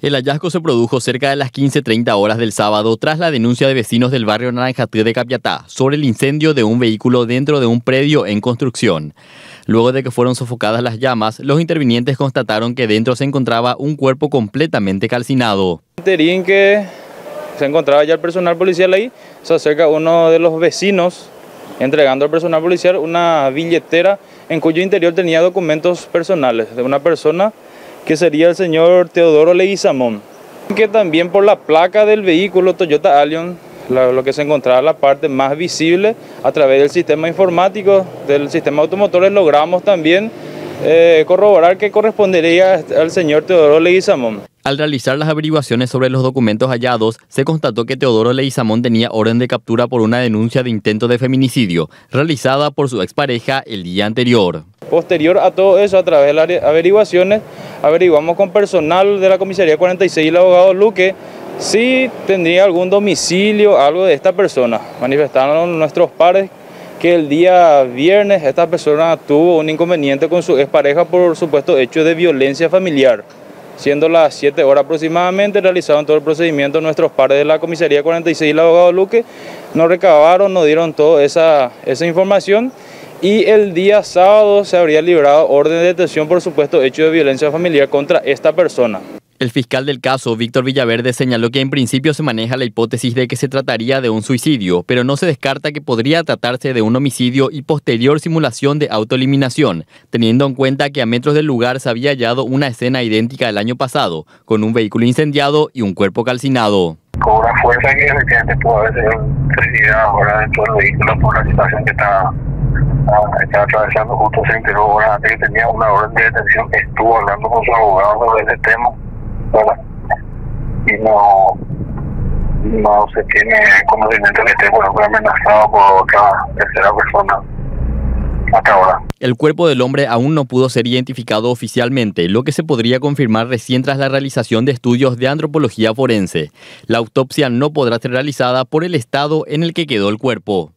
El hallazgo se produjo cerca de las 15.30 horas del sábado tras la denuncia de vecinos del barrio Naranjatí de Capiatá sobre el incendio de un vehículo dentro de un predio en construcción. Luego de que fueron sofocadas las llamas, los intervinientes constataron que dentro se encontraba un cuerpo completamente calcinado. que se encontraba ya el personal policial ahí, se acerca uno de los vecinos entregando al personal policial una billetera en cuyo interior tenía documentos personales de una persona que sería el señor Teodoro Leguizamón, que también por la placa del vehículo Toyota Allion, lo que se encontraba la parte más visible a través del sistema informático del sistema automotores, logramos también eh, corroborar que correspondería al señor Teodoro Leguizamón. Al realizar las averiguaciones sobre los documentos hallados, se constató que Teodoro Leguizamón tenía orden de captura por una denuncia de intento de feminicidio, realizada por su expareja el día anterior. Posterior a todo eso, a través de las averiguaciones, averiguamos con personal de la comisaría 46 y el abogado Luque si tendría algún domicilio, algo de esta persona. Manifestaron nuestros pares que el día viernes esta persona tuvo un inconveniente con su expareja por supuesto hecho de violencia familiar. Siendo las 7 horas aproximadamente, realizaron todo el procedimiento nuestros pares de la comisaría 46 y el abogado Luque, nos recabaron, nos dieron toda esa, esa información y el día sábado se habría librado orden de detención por supuesto hecho de violencia familiar contra esta persona. El fiscal del caso, Víctor Villaverde, señaló que en principio se maneja la hipótesis de que se trataría de un suicidio, pero no se descarta que podría tratarse de un homicidio y posterior simulación de autoeliminación, teniendo en cuenta que a metros del lugar se había hallado una escena idéntica el año pasado, con un vehículo incendiado y un cuerpo calcinado. Con una fuerza que efectivamente pudo haber sido ahora dentro del vehículo por la situación que estaba estaba atravesando justo se enteró horas antes que tenía una orden de detención, estuvo hablando con su abogado sobre ese tema, y no, no se tiene conocimiento que esté por amenazado por otra tercera persona hasta ahora. El cuerpo del hombre aún no pudo ser identificado oficialmente, lo que se podría confirmar recién tras la realización de estudios de antropología forense. La autopsia no podrá ser realizada por el estado en el que quedó el cuerpo.